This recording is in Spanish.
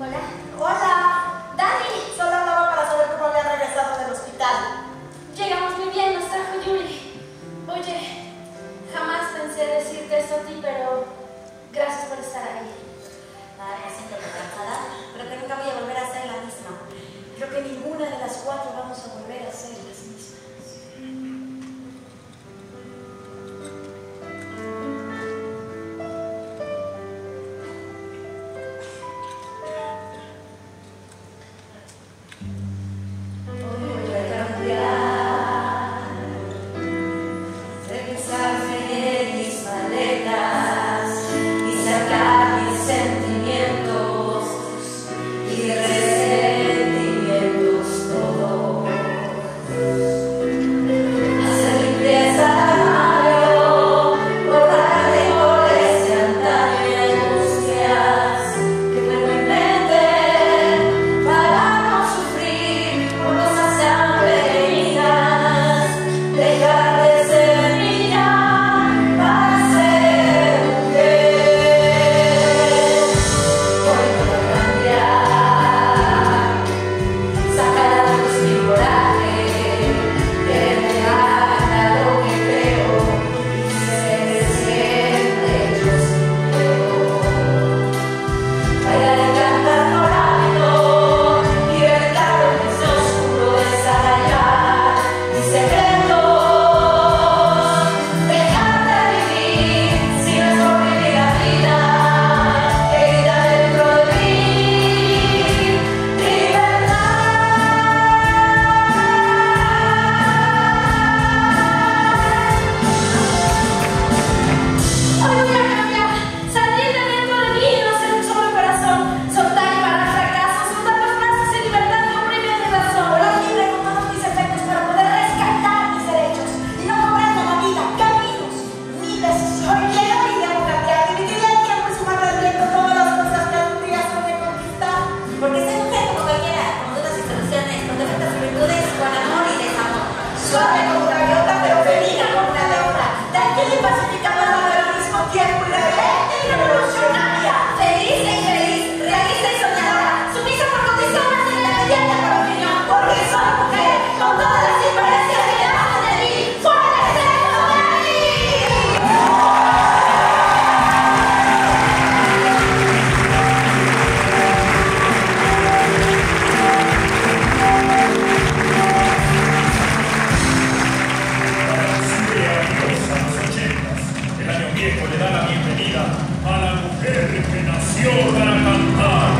Hola. Hola. Dani, solo hablaba para saber cómo había regresado del hospital. Llegamos muy bien, nos trajo Yuri. Oye, jamás pensé decirte esto a ti, pero gracias por estar ahí. Ay, así que cansada, pero que nunca voy a volver a ser la misma. Creo que ninguna de las cuatro vamos a volver a ser las mismas. viejo le da la bienvenida a la mujer que nació para cantar.